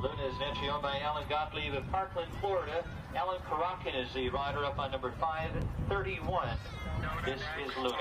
Luna is entry owned by Alan Gottlieb of Parkland, Florida. Alan Korotkin is the rider up on number 531. This is Luna.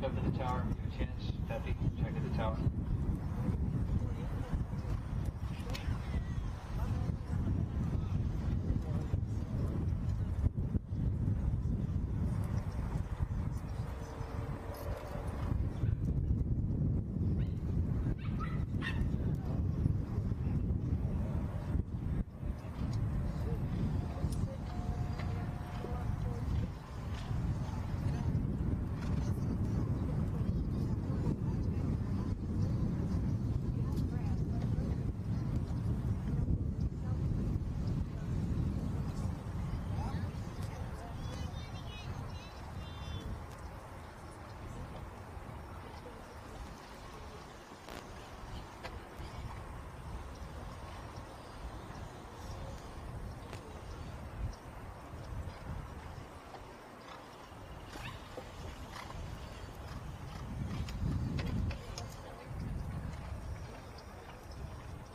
Check at the tower? Give a chance. Pepe, check at the tower.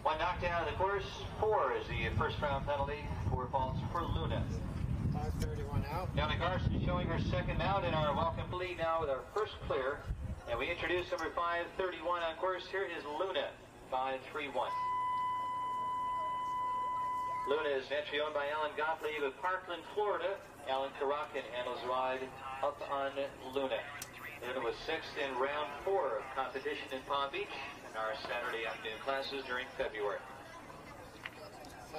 One knocked out of the course. Four is the first round penalty. Four falls for Luna. 531 out. Donna Garson showing her second out in our welcome lead now with our first clear. And we introduce number 531 on course. Here is Luna, 531. Luna is entry owned by Alan Gottlieb of Parkland, Florida. Alan Korotkin handles the ride up on Luna. Luna was sixth in round four of competition in Palm Beach in our Saturday afternoon classes during February.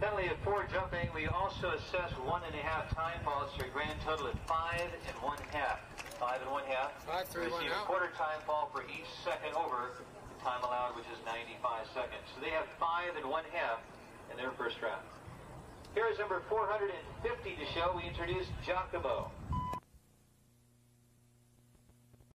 Penalty of four jumping. We also assess one and a half time falls for a grand total of five and one half. Five and one half. Five, three, We one a out. quarter time fall for each second over the time allowed, which is 95 seconds. So they have five and one half in their first round. Here is number 450 to show. We introduce Giacomo.